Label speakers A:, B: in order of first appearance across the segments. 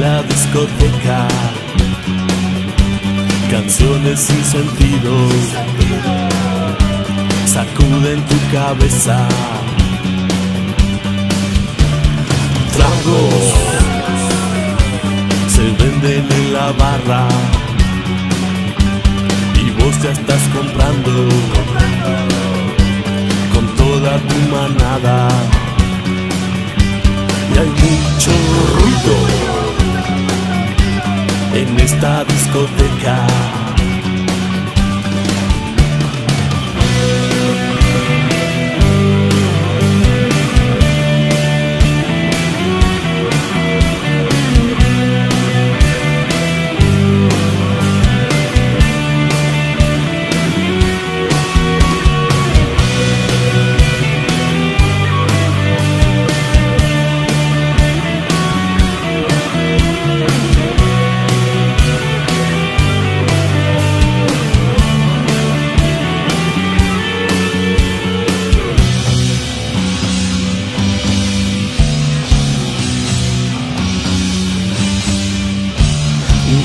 A: discoteca. Canciones sin sentido sacuden tu cabeza. Tragos se venden en la barra y vos ya estás comprando con toda tu manada. Y hay mucho ruido en esta discoteca.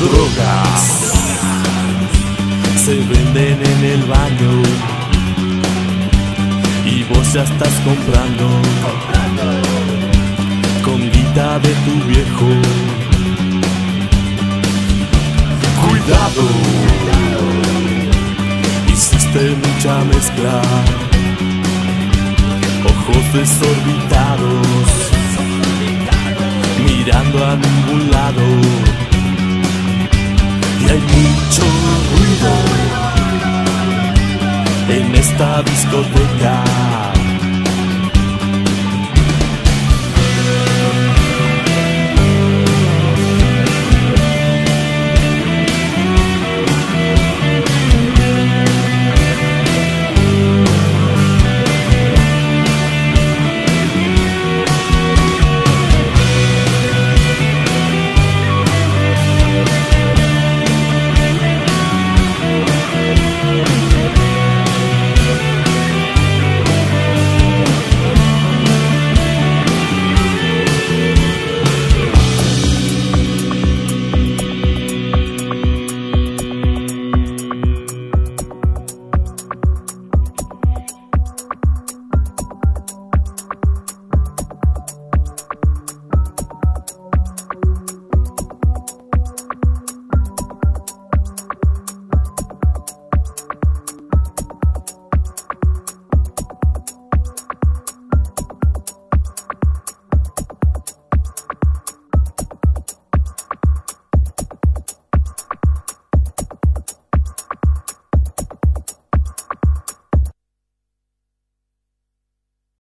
A: Drogas. Se venden en el baño. Y vos ya estás comprando. Con guita de tu viejo. Cuidado, hiciste mucha mezcla, ojos desorbitados, mirando a ningún lado en esta discoteca.